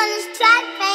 on the.